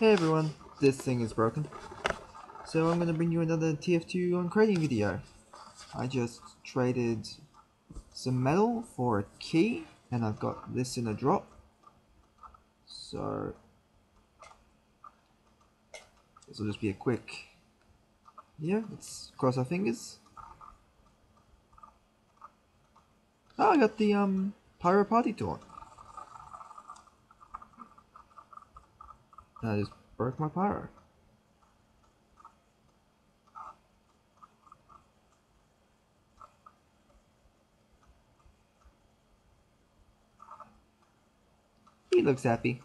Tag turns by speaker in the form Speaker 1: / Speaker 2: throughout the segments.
Speaker 1: Hey everyone, this thing is broken. So I'm gonna bring you another TF2 uncrating video. I just traded some metal for a key, and I've got this in a drop. So this will just be a quick. Yeah, let's cross our fingers. Oh, I got the um Pyro Party Tour. I just broke my pyro. He looks happy.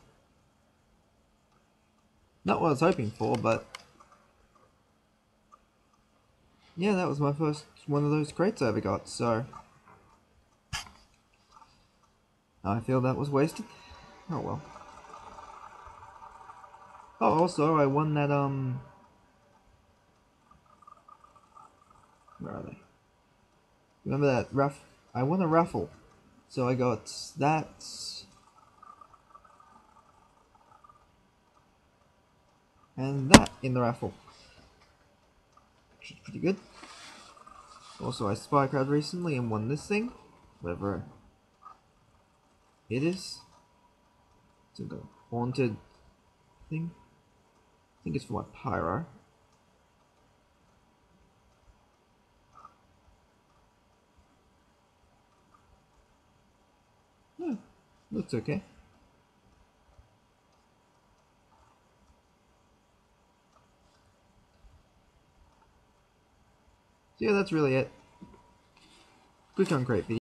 Speaker 1: Not what I was hoping for, but... Yeah, that was my first one of those crates I ever got, so... I feel that was wasted. Oh well. Oh, also, I won that, um... Where are they? Remember that raff? I won a raffle. So I got that. And that in the raffle. Which is pretty good. Also, I spy crowd recently and won this thing. Whatever it is. It's like a haunted thing think it's for my pyro. Yeah, looks okay. So yeah, that's really it. Quick uncrate video.